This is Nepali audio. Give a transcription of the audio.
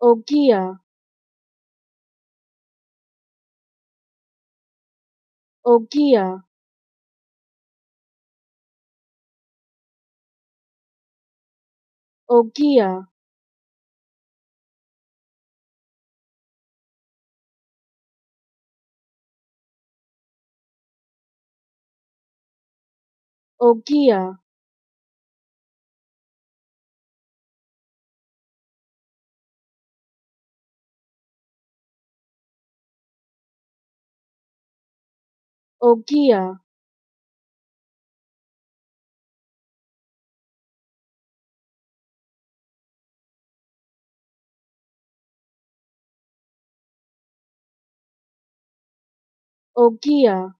Ogia Ogia Ogia Ogia Ogia. ogier